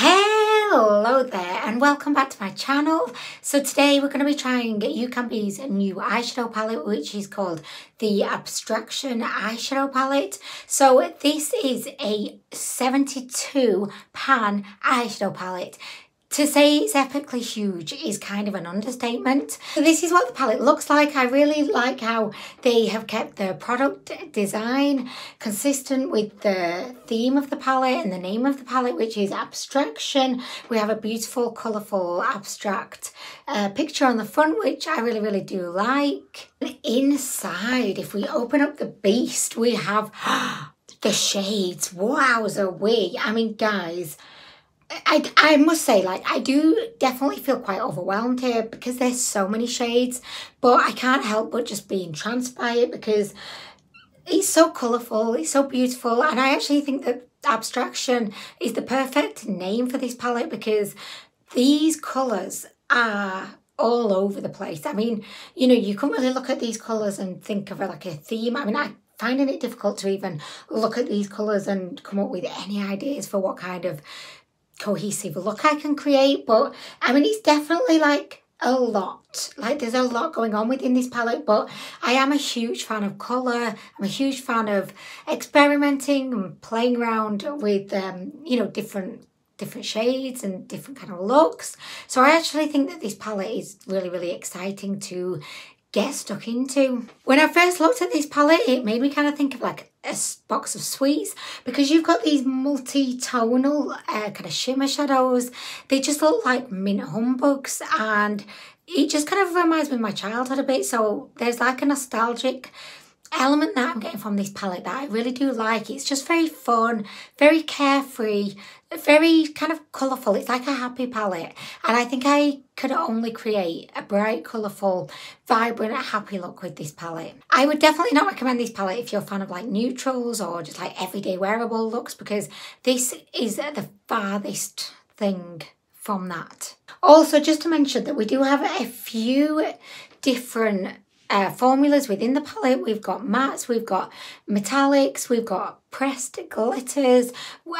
Hello there and welcome back to my channel. So today we're going to be trying Ucanbe's new eyeshadow palette which is called the Abstraction Eyeshadow Palette. So this is a 72 pan eyeshadow palette. To say it's epically huge is kind of an understatement. So this is what the palette looks like. I really like how they have kept the product design consistent with the theme of the palette and the name of the palette, which is abstraction. We have a beautiful, colourful, abstract uh, picture on the front, which I really, really do like. And inside, if we open up the beast, we have the shades. Wowza we. I mean, guys, I, I must say, like, I do definitely feel quite overwhelmed here because there's so many shades, but I can't help but just be entranced by it because it's so colourful, it's so beautiful, and I actually think that Abstraction is the perfect name for this palette because these colours are all over the place. I mean, you know, you can't really look at these colours and think of it like a theme. I mean, I finding it difficult to even look at these colours and come up with any ideas for what kind of cohesive look I can create. But I mean, it's definitely like a lot. Like there's a lot going on within this palette, but I am a huge fan of colour. I'm a huge fan of experimenting and playing around with, um, you know, different different shades and different kind of looks. So I actually think that this palette is really, really exciting to get stuck into. When I first looked at this palette, it made me kind of think of like a box of sweets because you've got these multi-tonal uh, kind of shimmer shadows. They just look like mint humbugs and it just kind of reminds me of my childhood a bit. So there's like a nostalgic element that I'm getting from this palette that I really do like. It's just very fun, very carefree, very kind of colourful. It's like a happy palette. And I think I could only create a bright, colourful, vibrant, happy look with this palette. I would definitely not recommend this palette if you're a fan of like neutrals or just like everyday wearable looks because this is the farthest thing from that. Also, just to mention that we do have a few different uh, formulas within the palette. We've got mattes, we've got metallics, we've got pressed glitters,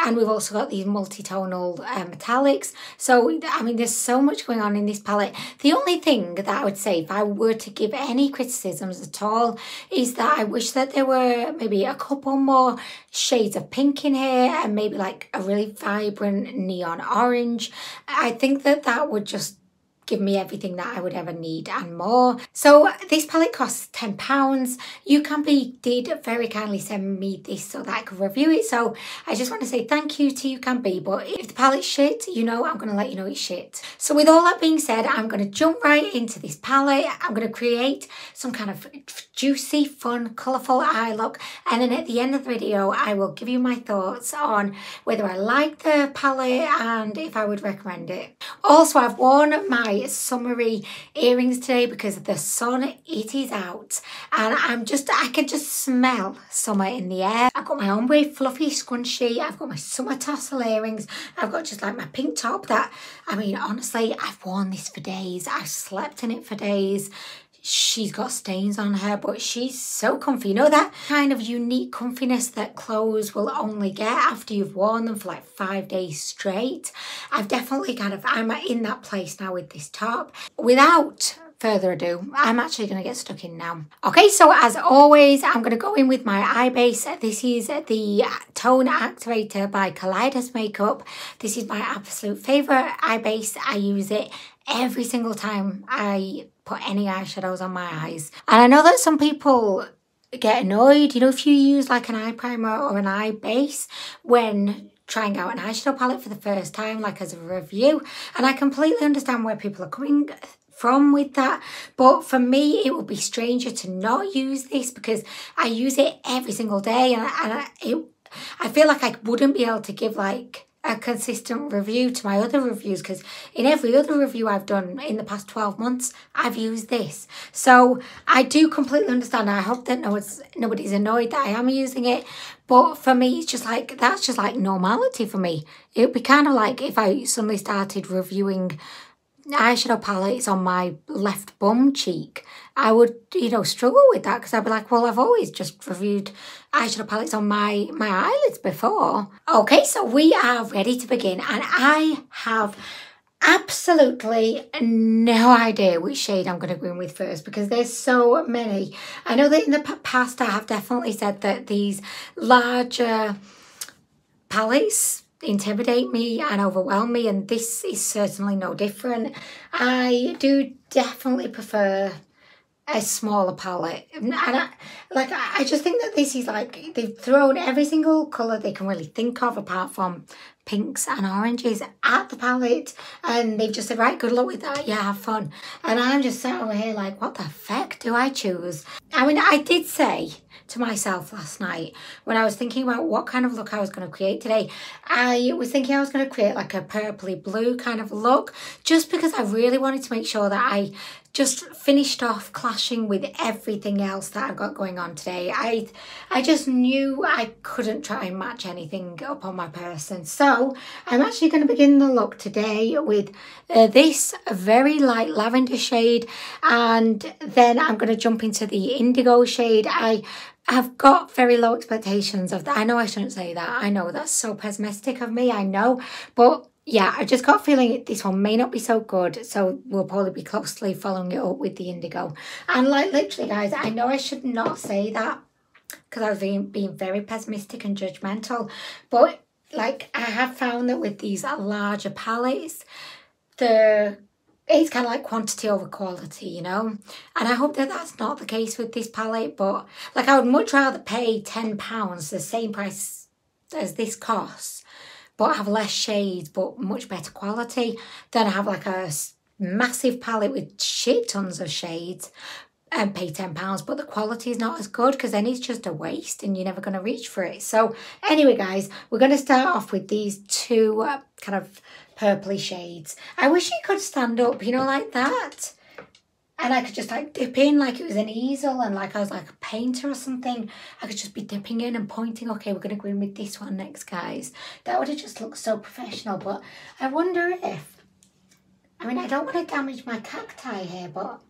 and we've also got these multi-tonal uh, metallics. So, I mean, there's so much going on in this palette. The only thing that I would say, if I were to give any criticisms at all, is that I wish that there were maybe a couple more shades of pink in here and maybe like a really vibrant neon orange. I think that that would just give me everything that I would ever need and more. So this palette costs £10. You Ucanbe did very kindly send me this so that I could review it. So I just want to say thank you to Ucanbe. But if the palette's shit, you know I'm going to let you know it's shit. So with all that being said, I'm going to jump right into this palette. I'm going to create some kind of juicy, fun, colourful eye look. And then at the end of the video, I will give you my thoughts on whether I like the palette and if I would recommend it. Also, I've worn my summery earrings today because the sun. It is out and I'm just, I can just smell summer in the air. I've got my ombre fluffy scrunchie. I've got my summer tassel earrings. I've got just like my pink top that, I mean, honestly, I've worn this for days. I've slept in it for days she's got stains on her, but she's so comfy. You know that kind of unique comfiness that clothes will only get after you've worn them for like five days straight. I've definitely kind of, I'm in that place now with this top. Without further ado, I'm actually going to get stuck in now. Okay, so as always, I'm going to go in with my eye base. This is the Tone Activator by Kaleidos Makeup. This is my absolute favourite eye base. I use it every single time I put any eyeshadows on my eyes. And I know that some people get annoyed, you know, if you use like an eye primer or an eye base when trying out an eyeshadow palette for the first time, like as a review. And I completely understand where people are coming from with that. But for me, it would be stranger to not use this because I use it every single day and, I, and I, it, I feel like I wouldn't be able to give like a consistent review to my other reviews because in every other review I've done in the past 12 months, I've used this. So I do completely understand. I hope that no one's, nobody's annoyed that I am using it. But for me, it's just like, that's just like normality for me. It would be kind of like if I suddenly started reviewing eyeshadow palettes on my left bum cheek, I would, you know, struggle with that because I'd be like, well, I've always just reviewed eyeshadow palettes on my, my eyelids before. Okay, so we are ready to begin and I have absolutely no idea which shade I'm going to go in with first because there's so many. I know that in the past I have definitely said that these larger palettes intimidate me and overwhelm me and this is certainly no different. I do definitely prefer a smaller palette. And I, like I just think that this is like they've thrown every single colour they can really think of apart from pinks and oranges at the palette and they've just said right good luck with that yeah have fun and I'm just sat over here like what the fuck do I choose I mean I did say to myself last night when I was thinking about what kind of look I was going to create today. I was thinking I was going to create like a purpley blue kind of look just because I really wanted to make sure that I just finished off clashing with everything else that I've got going on today. I I just knew I couldn't try and match anything up on my person. So I'm actually going to begin the look today with uh, this very light lavender shade and then I'm going to jump into the indigo shade. I I've got very low expectations of that. I know I shouldn't say that. I know that's so pessimistic of me. I know. But yeah, I just got a feeling this one may not be so good. So we'll probably be closely following it up with the indigo. And like literally, guys, I know I should not say that because I was being, being very pessimistic and judgmental. But like I have found that with these larger palettes, the it's kind of like quantity over quality, you know? And I hope that that's not the case with this palette, but like I would much rather pay £10, the same price as this costs, but have less shades, but much better quality, than have like a massive palette with shit tons of shades and pay £10, but the quality is not as good because then it's just a waste and you're never going to reach for it. So anyway, guys, we're going to start off with these two uh, kind of purpley shades. I wish it could stand up, you know, like that. And I could just like dip in like it was an easel and like I was like a painter or something. I could just be dipping in and pointing, okay, we're going to go in with this one next, guys. That would have just looked so professional. But I wonder if, I mean, I don't want to damage my cacti here, but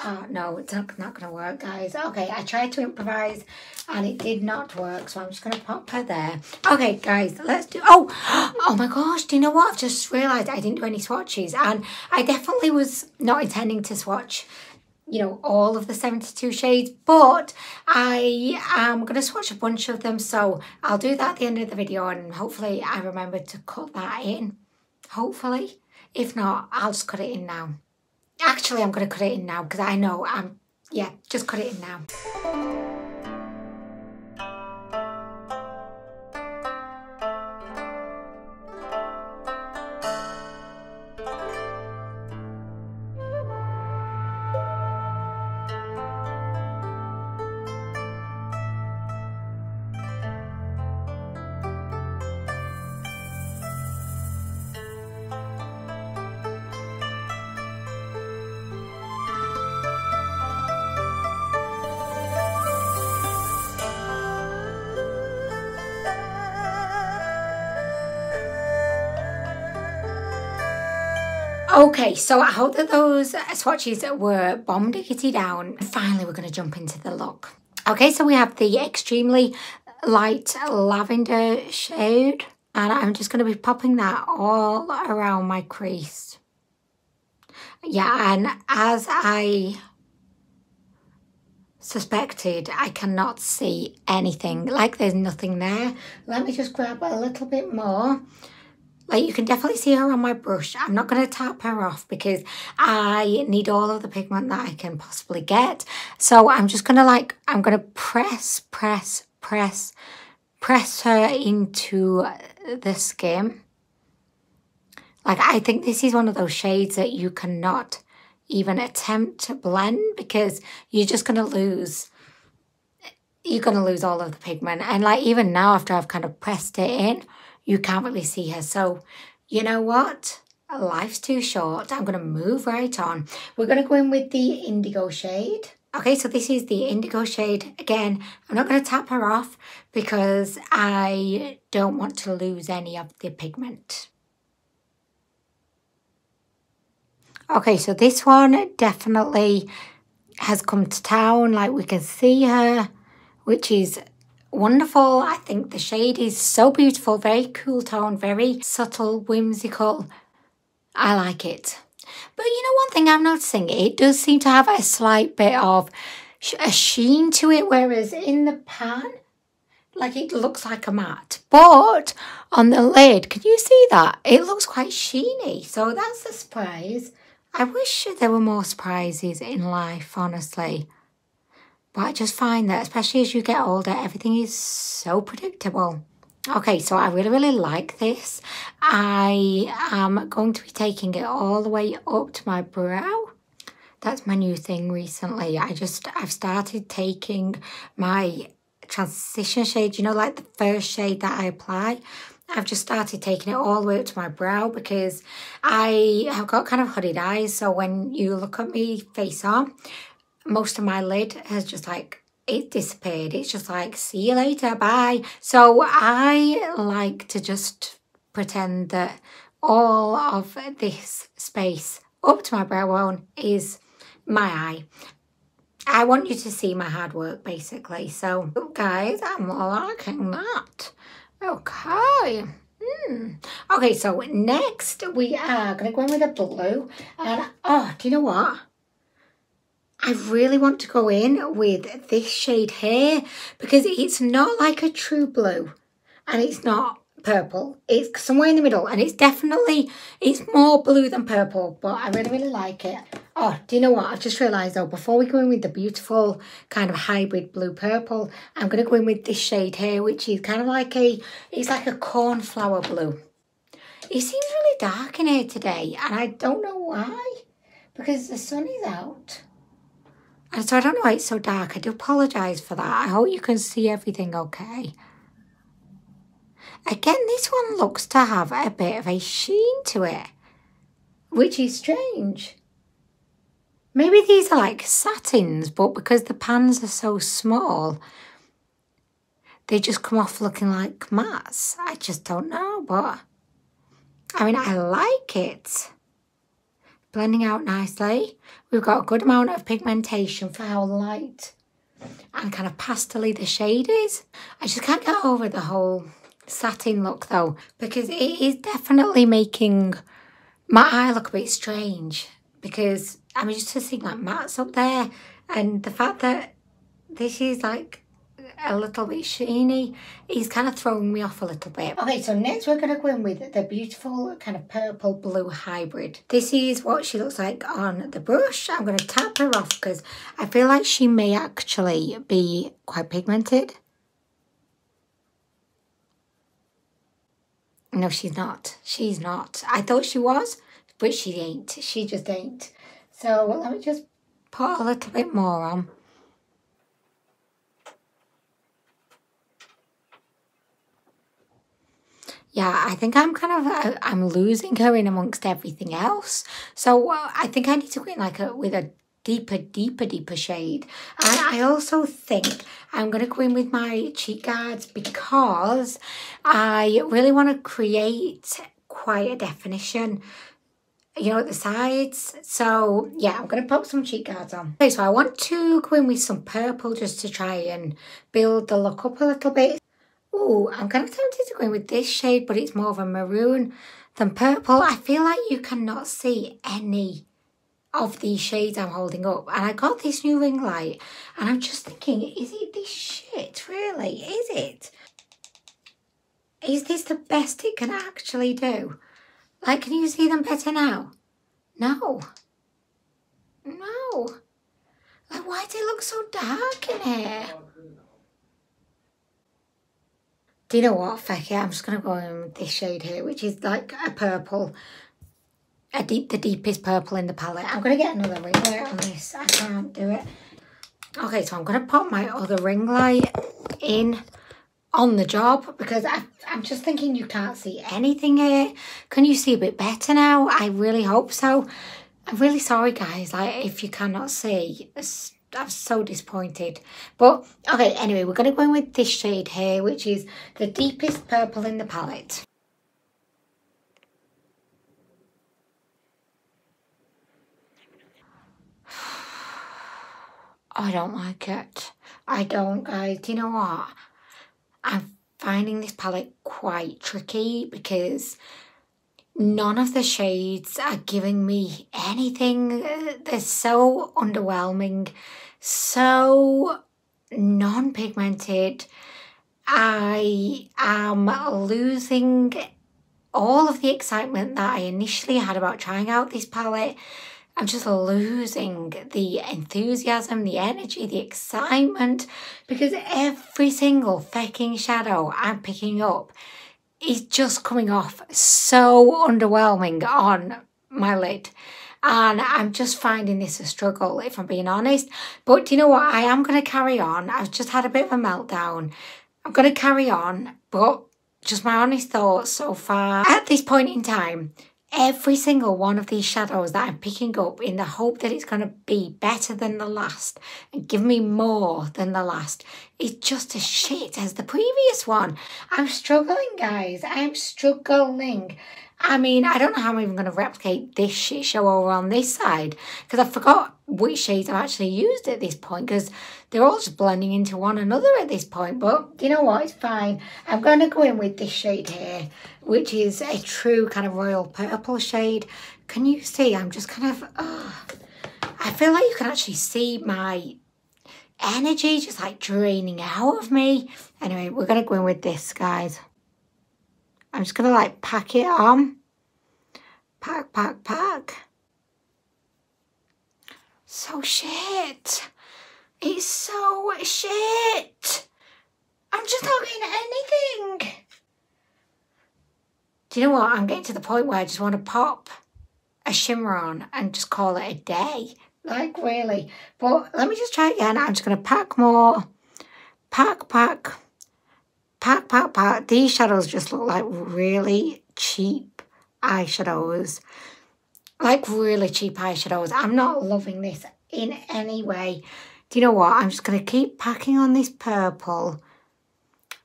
Oh, no, it's not, going to work, guys. Okay, I tried to improvise and it did not work, so I'm just going to pop her there. Okay, guys, let's do... Oh, oh my gosh, do you know what? I've just realised I didn't do any swatches and I definitely was not intending to swatch you know, all of the 72 shades, but I am going to swatch a bunch of them, so I'll do that at the end of the video and hopefully I remember to cut that in, hopefully. If not, I'll just cut it in now. Actually, I'm going to cut it in now because I know I'm, yeah, just cut it in now. Okay, so I hope that those swatches were bomb diggity down. Finally, we're going to jump into the look. Okay, so we have the extremely light lavender shade. And I'm just going to be popping that all around my crease. Yeah, and as I suspected, I cannot see anything. Like there's nothing there. Let me just grab a little bit more. Like you can definitely see her on my brush. I'm not going to tap her off because I need all of the pigment that I can possibly get. So I'm just going to like, I'm going to press, press, press, press her into the skin. Like I think this is one of those shades that you cannot even attempt to blend because you're just going to lose you're going to lose all of the pigment. And like even now after I've kind of pressed it in, you can't really see her. So, you know what? Life's too short. I'm going to move right on. We're going to go in with the indigo shade. Okay, so this is the indigo shade. Again, I'm not going to tap her off because I don't want to lose any of the pigment. Okay, so this one definitely has come to town. Like we can see her, which is wonderful. I think the shade is so beautiful, very cool tone, very subtle, whimsical. I like it. But you know one thing I'm noticing, it does seem to have a slight bit of a sheen to it, whereas in the pan, like it looks like a matte. But on the lid, can you see that? It looks quite sheeny, so that's a surprise. I wish there were more surprises in life, honestly. But I just find that, especially as you get older, everything is so predictable. Okay, so I really, really like this. I am going to be taking it all the way up to my brow. That's my new thing recently. I just, I've started taking my transition shade, you know, like the first shade that I apply. I've just started taking it all the way up to my brow because I have got kind of hooded eyes. So when you look at me face on, most of my lid has just like it disappeared. It's just like, see you later, bye. So I like to just pretend that all of this space up to my brow bone is my eye. I want you to see my hard work, basically. So, guys, I'm liking that. Okay. Hmm. Okay, so next we are going to go in with a blue. And, oh, do you know what? I really want to go in with this shade here because it's not like a true blue and it's not purple. It's somewhere in the middle and it's definitely, it's more blue than purple, but I really, really like it. Oh, do you know what? I've just realised though, before we go in with the beautiful kind of hybrid blue-purple, I'm going to go in with this shade here, which is kind of like a, it's like a cornflower blue. It seems really dark in here today and I don't know why, because the sun is out. And so I don't know why it's so dark. I do apologise for that. I hope you can see everything okay. Again, this one looks to have a bit of a sheen to it, which is strange. Maybe these are like satins, but because the pans are so small, they just come off looking like mats. I just don't know, but I mean, I like it. Blending out nicely. We've got a good amount of pigmentation for how light and kind of pastel the shade is. I just can't get over the whole satin look though, because it is definitely making my eye look a bit strange because I'm used to seeing like mattes up there and the fact that this is like a little bit sheeny He's kind of throwing me off a little bit. Okay, so next we're going to go in with the beautiful kind of purple blue hybrid. This is what she looks like on the brush. I'm going to tap her off because I feel like she may actually be quite pigmented. No, she's not. She's not. I thought she was, but she ain't. She just ain't. So let me just put a little bit more on. Yeah, I think I'm kind of, uh, I'm losing her in amongst everything else. So uh, I think I need to go in like a, with a deeper, deeper, deeper shade. And I also think I'm going to go in with my cheek guards because I really want to create quite a definition you know, at the sides. So yeah, I'm going to pop some cheek guards on. Okay, so I want to go in with some purple just to try and build the look up a little bit. Oh, I'm kind of tempted to go in with this shade, but it's more of a maroon than purple. I feel like you cannot see any of these shades I'm holding up. And I got this new ring light and I'm just thinking, is it this shit, really? Is it? Is this the best it can actually do? Like, can you see them better now? No. No. Like, why does it look so dark in here? Do you know what? Feck I'm just going to go in with this shade here, which is like a purple. A deep, the deepest purple in the palette. I'm going to get another ring light on this. I can't do it. Okay, so I'm going to pop my other ring light in on the job because I, I'm just thinking you can't see anything here. Can you see a bit better now? I really hope so. I'm really sorry, guys. Like, if you cannot see, I'm so disappointed. But okay, anyway, we're going to go in with this shade here, which is the deepest purple in the palette. I don't like it. I don't, guys. Do you know what? I'm finding this palette quite tricky because none of the shades are giving me anything. Uh, they're so underwhelming, so non-pigmented. I am losing all of the excitement that I initially had about trying out this palette. I'm just losing the enthusiasm, the energy, the excitement because every single fucking shadow I'm picking up is just coming off so underwhelming on my lid. And I'm just finding this a struggle, if I'm being honest. But you know what? I am going to carry on. I've just had a bit of a meltdown. I'm going to carry on, but just my honest thoughts so far. At this point in time, every single one of these shadows that I'm picking up in the hope that it's going to be better than the last and give me more than the last is just as shit as the previous one. I'm struggling, guys. I'm struggling. I mean, I don't know how I'm even going to replicate this shit show over on this side because I forgot which shades I've actually used at this point because they're all just blending into one another at this point. But you know what? It's fine. I'm going to go in with this shade here, which is a true kind of royal purple shade. Can you see? I'm just kind of... Oh, I feel like you can actually see my energy just like draining out of me. Anyway, we're going to go in with this, guys. I'm just going to like pack it on. Pack, pack, pack. So shit. It's so shit. I'm just not getting anything. Do you know what? I'm getting to the point where I just want to pop a shimmer on and just call it a day. Like, really. But let me just try again. I'm just going to pack more. Pack, pack pack, pack, pack. These shadows just look like really cheap eyeshadows. Like really cheap eyeshadows. I'm not loving this in any way. Do you know what? I'm just going to keep packing on this purple.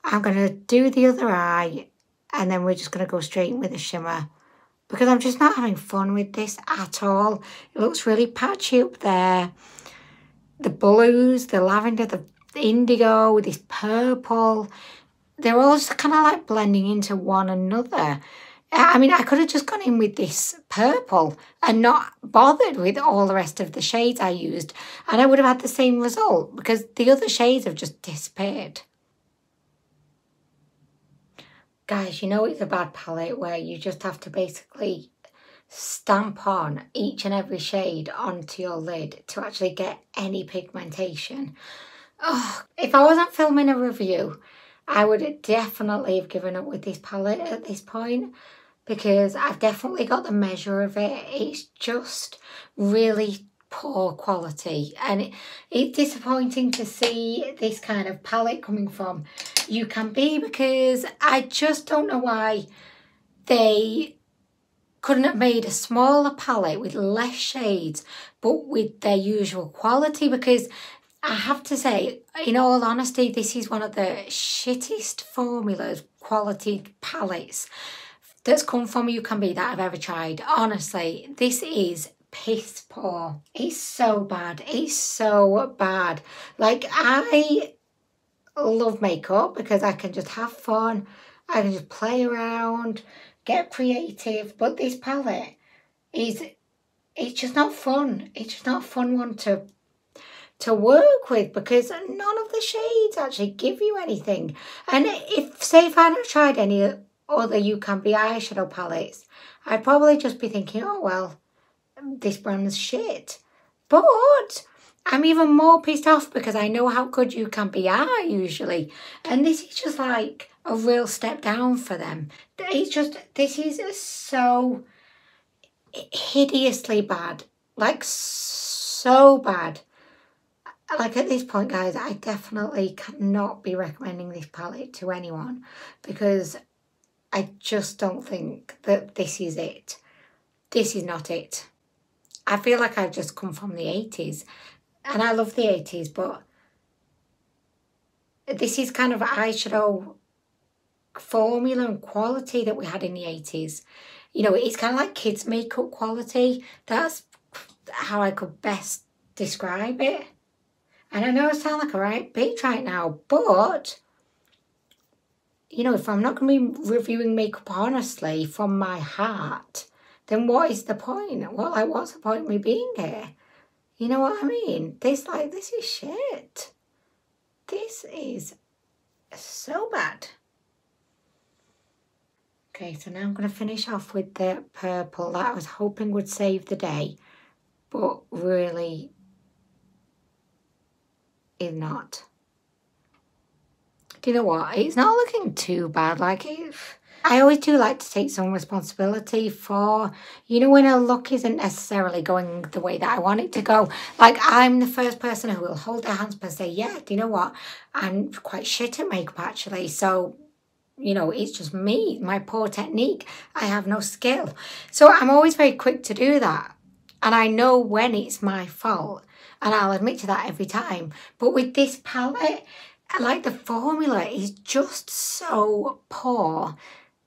I'm going to do the other eye. And then we're just going to go straight in with the shimmer. Because I'm just not having fun with this at all. It looks really patchy up there. The blues, the lavender, the indigo, with this purple they're all just kind of like blending into one another. I mean, I could have just gone in with this purple and not bothered with all the rest of the shades I used, and I would have had the same result because the other shades have just disappeared. Guys, you know it's a bad palette where you just have to basically stamp on each and every shade onto your lid to actually get any pigmentation. Oh, if I wasn't filming a review, I would definitely have given up with this palette at this point because I've definitely got the measure of it. It's just really poor quality and it, it's disappointing to see this kind of palette coming from You Can Be because I just don't know why they couldn't have made a smaller palette with less shades but with their usual quality because I have to say, in all honesty, this is one of the shittest formulas, quality palettes that's come from You Can Be that I've ever tried. Honestly, this is piss poor. It's so bad. It's so bad. Like, I love makeup because I can just have fun. I can just play around, get creative. But this palette is, it's just not fun. It's just not a fun one to to work with because none of the shades actually give you anything. And if, say, if I hadn't tried any other UCAN eyeshadow palettes, I'd probably just be thinking, oh, well, this brand's shit. But I'm even more pissed off because I know how good you can be are usually. And this is just like a real step down for them. It's just, this is so hideously bad. Like, so bad like at this point guys I definitely cannot be recommending this palette to anyone because I just don't think that this is it. This is not it. I feel like I've just come from the 80s and I love the 80s but this is kind of eyeshadow formula and quality that we had in the 80s. You know, it's kind of like kids makeup quality. That's how I could best describe it. And I know I sound like a right bitch right now, but you know, if I'm not going to be reviewing makeup honestly from my heart, then what is the point? What like what's the point of me being here? You know what I mean? This like this is shit. This is so bad. Okay, so now I'm going to finish off with the purple that I was hoping would save the day, but really is not. Do you know what? It's not looking too bad. Like, if I always do like to take some responsibility for, you know, when a look isn't necessarily going the way that I want it to go. Like, I'm the first person who will hold their hands up and say, yeah, do you know what? I'm quite shit at makeup, actually. So, you know, it's just me, my poor technique. I have no skill. So I'm always very quick to do that. And I know when it's my fault. And I'll admit to that every time. But with this palette, like the formula is just so poor.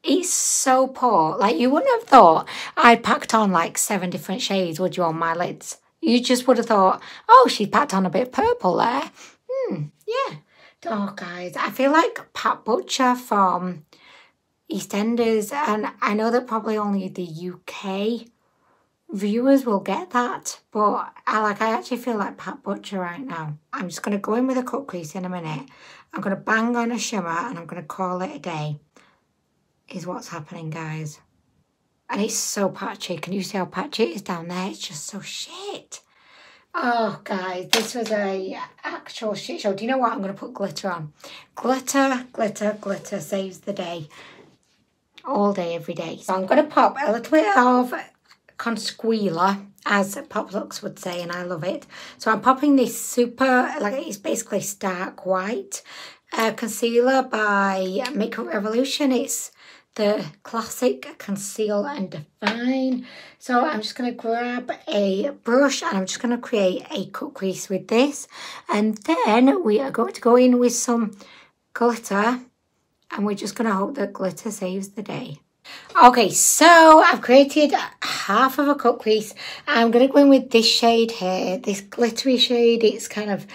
It's so poor. Like you wouldn't have thought I'd packed on like seven different shades, would you, on my lids? You just would have thought, oh, she packed on a bit of purple there. Hmm, yeah. Oh, guys, I feel like Pat Butcher from EastEnders, and I know that probably only the UK viewers will get that, but I like I actually feel like Pat Butcher right now. I'm just going to go in with a cut crease in a minute. I'm going to bang on a shimmer and I'm going to call it a day. Is what's happening, guys. And it's so patchy. Can you see how patchy it is down there? It's just so shit. Oh, guys, this was a actual shit show. Do you know what? I'm going to put glitter on. Glitter, glitter, glitter saves the day. All day, every day. So I'm going to pop a little bit of Concealer, as PopLuxe would say, and I love it. So I'm popping this super, like it's basically stark white uh, concealer by Makeup Revolution. It's the classic conceal and define so i'm just going to grab a brush and i'm just going to create a cut crease with this and then we are going to go in with some glitter and we're just going to hope that glitter saves the day Okay, so I've created half of a cut crease. I'm going to go in with this shade here, this glittery shade. It's kind of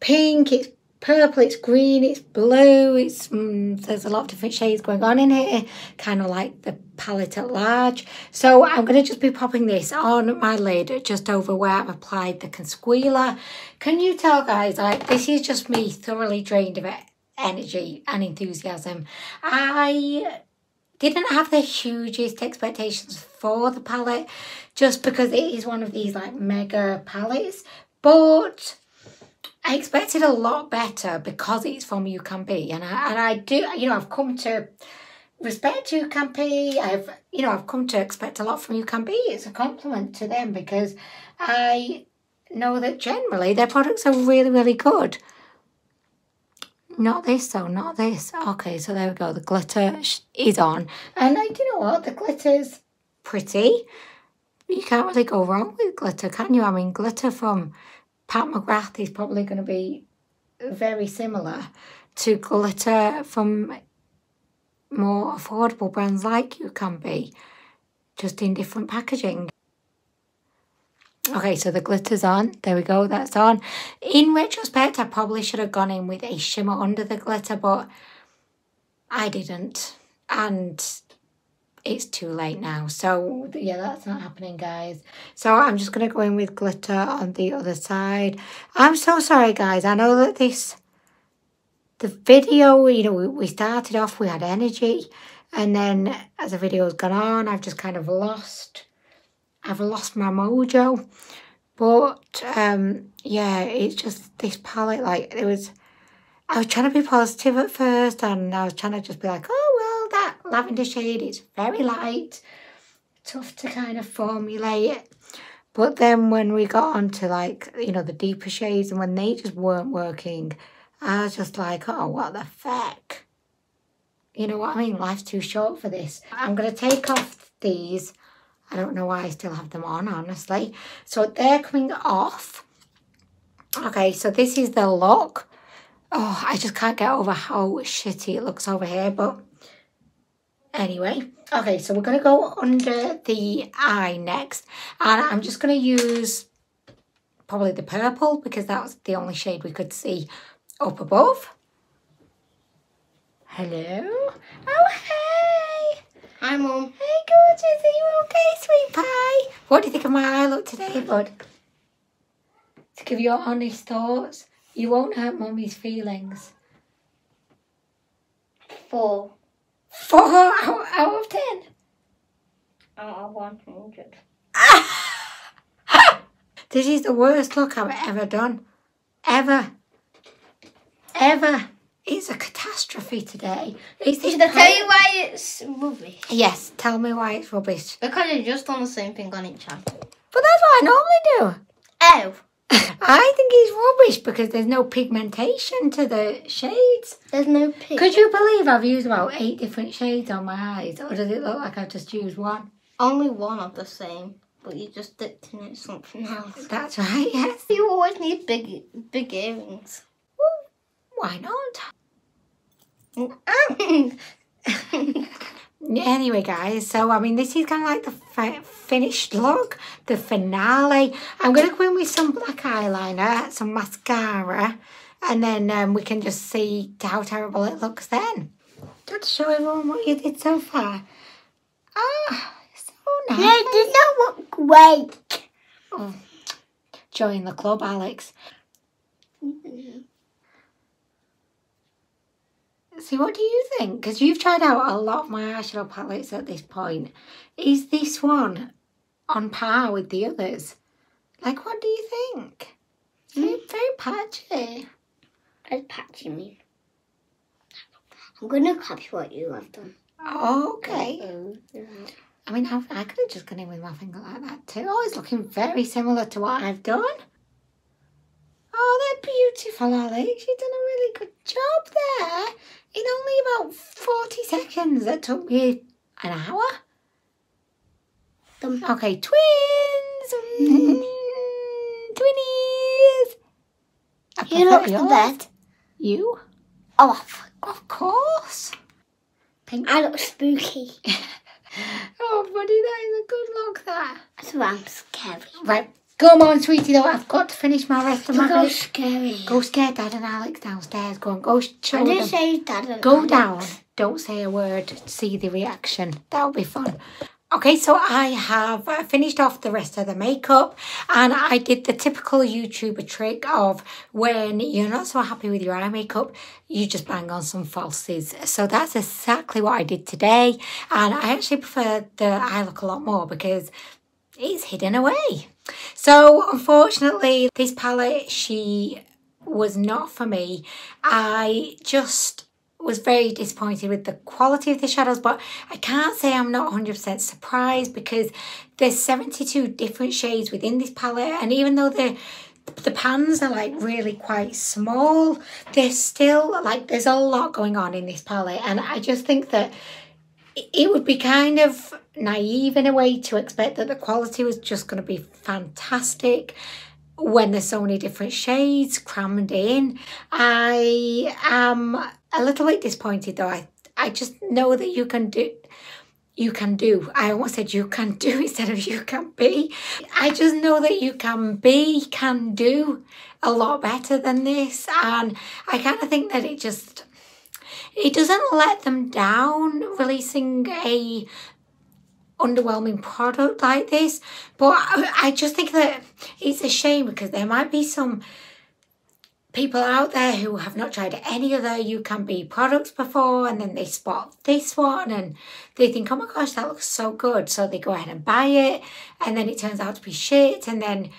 pink, it's purple, it's green, it's blue. It's mm, There's a lot of different shades going on in here, kind of like the palette at large. So I'm going to just be popping this on my lid just over where I've applied the concealer. Can you tell, guys, like this is just me thoroughly drained of energy and enthusiasm. I didn't have the hugest expectations for the palette just because it is one of these like mega palettes but I expected a lot better because it's from UCAN and I, and I do you know I've come to respect UCAN I've you know I've come to expect a lot from UCAN it's a compliment to them because I know that generally their products are really really good not this though, not this. Okay, so there we go. The glitter is on. And I, do you know what? The glitter's pretty. You can't really go wrong with glitter, can you? I mean, glitter from Pat McGrath is probably going to be very similar to glitter from more affordable brands like you can be, just in different packaging. Okay, so the glitter's on. There we go, that's on. In retrospect, I probably should have gone in with a shimmer under the glitter, but I didn't. And it's too late now. So, yeah, that's not happening, guys. So, I'm just going to go in with glitter on the other side. I'm so sorry, guys. I know that this... The video, you know, we started off, we had energy. And then as the video's gone on, I've just kind of lost I've lost my mojo. But um, yeah, it's just this palette. Like it was, I was trying to be positive at first, and I was trying to just be like, oh lavender shade is very light, tough to kind of formulate. But then when we got onto like you know the deeper shades, and when they just weren't working, I was just like, oh what the fuck. You know what I mean? Life's too short for this. I'm going to take off these I don't know why I still have them on, honestly. So they're coming off. Okay, so this is the look. Oh, I just can't get over how shitty it looks over here, but anyway. Okay, so we're going to go under the eye next. And I'm just going to use probably the purple because that was the only shade we could see up above. Hello? Oh, hey! Hi, Mum. Hey, gorgeous. Are you okay, sweet pie? What do you think of my eye look today, bud? To give your honest thoughts. You won't hurt Mummy's feelings. Four Four out, out of ten. out of 100. This is the worst look I've ever done. Ever. Ever. It's a catastrophe today. It's Should I tell you why it's rubbish? Yes, tell me why it's rubbish. Because you've just done the same thing on each hand. But that's what I normally do. Oh, I think it's rubbish because there's no pigmentation to the shades. there's no pig. Could you believe I've used about eight different shades on my eyes? Or does it look like I've just used one? Only one of the same, but you just dipped in it something else. That's right, yes. You always need big, big earrings. Why not? Anyway, guys, so I mean, this is kind of like the fi- finished look, the finale. I'm going to go in with some black eyeliner, some mascara, and then um, we can just see how terrible it looks then. Just show everyone what you did so far. Ah, so nice. Yeah, does not look great. Join the club, Alex. See, what do you think? Because you've tried out a lot of my eyeshadow palettes at this point. Is this one on par with the others? Like, what do you think? Very, very patchy. That's patchy me. I'm gonna copy what you have done. Oh, okay. Oh, I mean, I, I could have just gone in with my finger like that too. Oh, it's looking very similar to what I've done. Oh, they're beautiful, Alex. You've done a really good job there. In only about 40 seconds. That took me an hour. Okay, twins. Twinnies. Who prefer the best? You? Oh, Of course. Pink. I look spooky. Oh, buddy, that is a good look there. That's why I'm scary. Right, come on, sweetie, though. I've got to finish my rest of my bit. scary. Go scare Dad and Alex downstairs. Go on, go sh- show I them. didn't say that. and Go Alex. down. Don't say a word. See the reaction. That'll be fun. Okay, so I have finished off the rest of the makeup and I did the typical YouTuber trick of when you're not so happy with your eye makeup, you just bang on some falsies. So that's exactly what I did today. And I actually prefer the eye look a lot more because it's hidden away. So unfortunately, this palette, she was not for me. I just was very disappointed with the quality of the shadows, but I can't say I'm not 100% surprised because there's 72 different shades within this palette, and even though the the pans are like really quite small, there's still like there's a lot going on in this palette, and I just think that it- it would be kind of naive in a way to expect that the quality was just going to be fantastic when there's so many different shades crammed in. I am a little bit disappointed though. I I just know that you can do you can do. I almost said you can do instead of you can be. I just know that you can be, can do a lot better than this. And I kind of think that it just, it doesn't let them down releasing a underwhelming product like this. But I, just think that it's a shame because there might be some people out there who have not tried any other You Can Be products before and then they spot this one and they think, oh my gosh, that looks so good. So they go ahead and buy it and then it turns out to be shit and then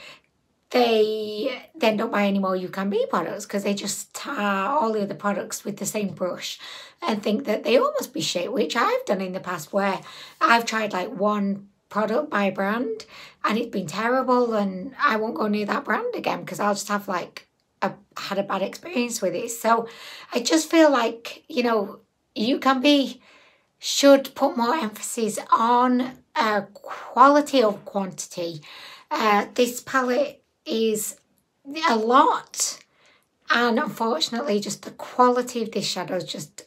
they then don't buy any more You Can Be products because they just tar all the other products with the same brush and think that they all must be shit, which I've done in the past where I've tried like one product by brand and it's been terrible and I won't go near that brand again because I'll just have like a, had a bad experience with it. So I just feel like, you know, you can be should put more emphasis on uh, quality over quantity. Uh, this palette is a lot, and unfortunately, just the quality of this shadows just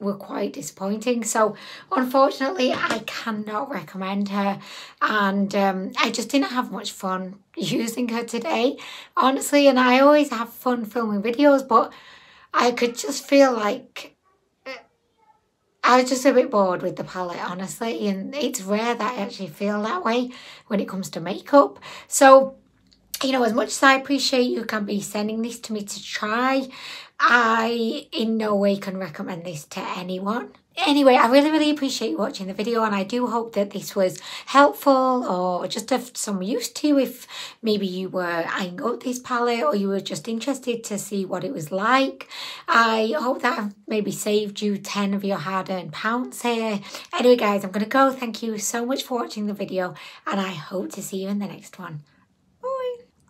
were quite disappointing. So unfortunately, I cannot recommend her. And um, I just didn't have much fun using her today, honestly. And I always have fun filming videos, but I could just feel like uh, I was just a bit bored with the palette, honestly. And it's rare that I actually feel that way when it comes to makeup. So you know, as much as I appreciate Ucanbe sending this to me to try, I in no way can recommend this to anyone. Anyway, I really, really appreciate you watching the video and I do hope that this was helpful or just of some use to you if maybe you were eyeing up this palette or you were just interested to see what it was like. I hope that I've maybe saved you 10 of your hard-earned pounds here. Anyway, guys, I'm going to go. Thank you so much for watching the video and I hope to see you in the next one.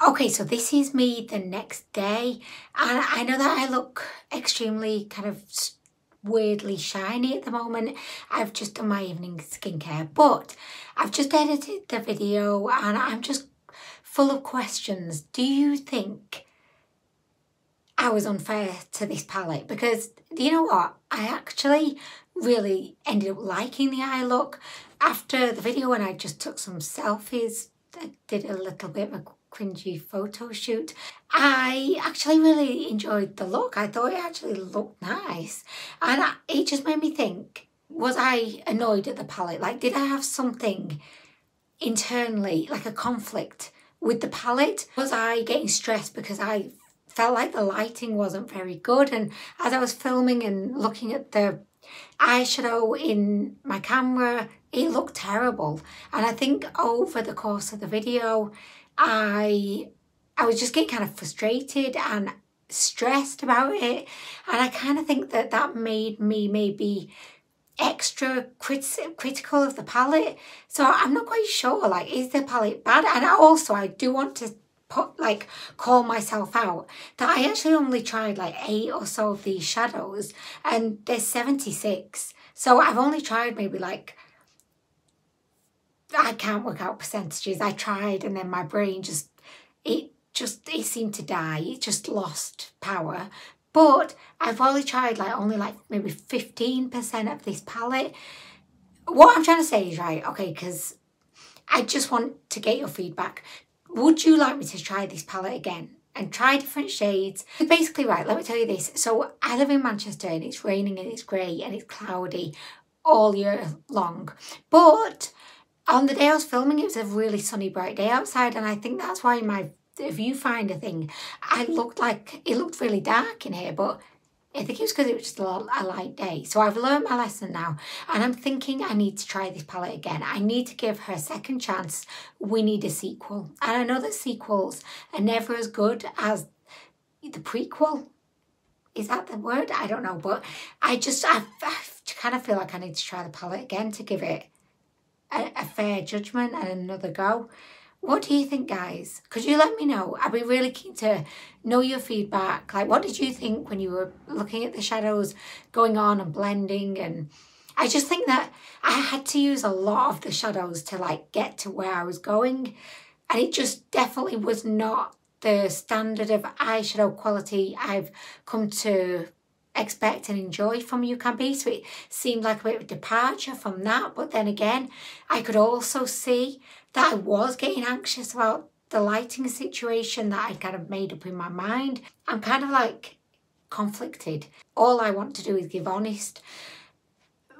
Okay, so this is me the next day, and I know that I look extremely kind of weirdly shiny at the moment. I've just done my evening skincare, but I've just edited the video and I'm just full of questions. Do you think I was unfair to this palette? Because you know what? I actually really ended up liking the eye look after the video when I just took some selfies. I did a little bit of cringy photo shoot. I actually really enjoyed the look. I thought it actually looked nice. And it just made me think, was I annoyed at the palette? Like, did I have something internally, like a conflict with the palette? Was I getting stressed because I felt like the lighting wasn't very good? And as I was filming and looking at the eyeshadow in my camera, it looked terrible. And I think over the course of the video, Ah. I I was just getting kind of frustrated and stressed about it. And I kind of think that that made me maybe extra crit- critical of the palette. So I'm not quite sure, like, is the palette bad? And also, I do want to put, like, call myself out that I actually only tried like eight or so of these shadows and there's 76. So I've only tried maybe like I can't work out percentages. I tried and then my brain just, it just, it seemed to die. It just lost power. But I've only tried like only like maybe 15% of this palette. What I'm trying to say is right, okay, because I just want to get your feedback. Would you like me to try this palette again? and try different shades. Basically, right, let me tell you this. So I live in Manchester and it's raining and it's grey and it's cloudy all year long. But on the day I was filming, it was a really sunny, bright day outside, and I think that's why my viewfinder thing, I looked like it looked really dark in here, but I think it was because it was just a, a light day. So I've learned my lesson now, and I'm thinking I need to try this palette again. I need to give her a second chance. We need a sequel, and I know that sequels are never as good as the prequel. Is that the word? I don't know, but I just I, I kind of feel like I need to try the palette again to give it a, a fair judgment and another go. What do you think, guys? Could you let me know? I'd be really keen to know your feedback. Like, what did you think when you were looking at the shadows going on and blending? And I just think that I had to use a lot of the shadows to like get to where I was going. And it just definitely was not the standard of eyeshadow quality I've come to expect and enjoy from UCAN So it seemed like a bit of a departure from that. But then again, I could also see that I was getting anxious about the lighting situation that I'd kind of made up in my mind. I'm kind of like conflicted. All I want to do is give honest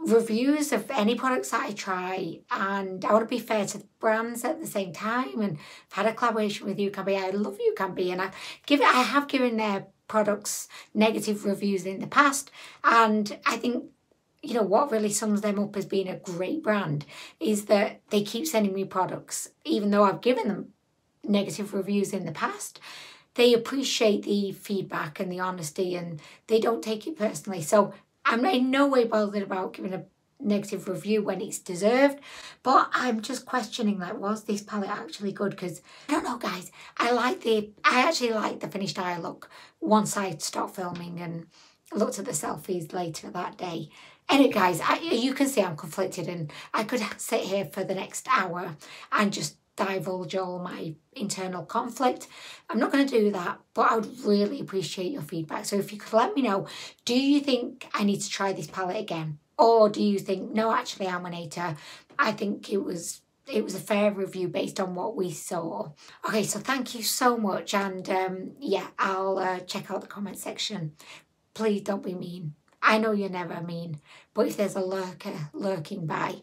reviews of any products that I try and I want to be fair to the brands at the same time and I've had a collaboration with UCAN I love UCAN and I give it I have given their products negative reviews in the past. And I think, you know, what really sums them up as being a great brand is that they keep sending me products, even though I've given them negative reviews in the past. They appreciate the feedback and the honesty and they don't take it personally. So I'm in no way bothered about giving a negative review when it's deserved but i'm just questioning like was this palette actually good because i don't know guys i like the i actually like the finished eye look once i stopped filming and looked at the selfies later that day anyway guys I, you can see i'm conflicted and i could sit here for the next hour and just divulge all my internal conflict. I'm not going to do that, but I would really appreciate your feedback. So if you could let me know, do you think I need to try this palette again? Or do you think, no, actually, I'm an hater. I think it was it was a fair review based on what we saw. Okay, so thank you so much. And um, yeah, I'll uh, check out the comment section. Please don't be mean. I know you're never mean, but if there's a lurker lurking by,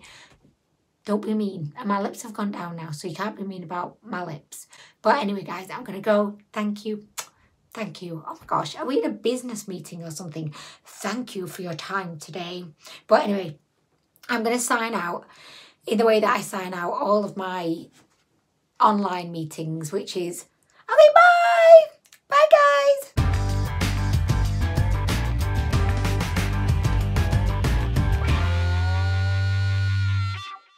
don't be mean. And my lips have gone down now, so you can't be mean about my lips. But anyway, guys, I'm to go. Thank you. Thank you. Oh my gosh, are we in a business meeting or something? Thank you for your time today. But anyway, I'm going to sign out in the way that I sign out all of my online meetings, which is, okay, bye.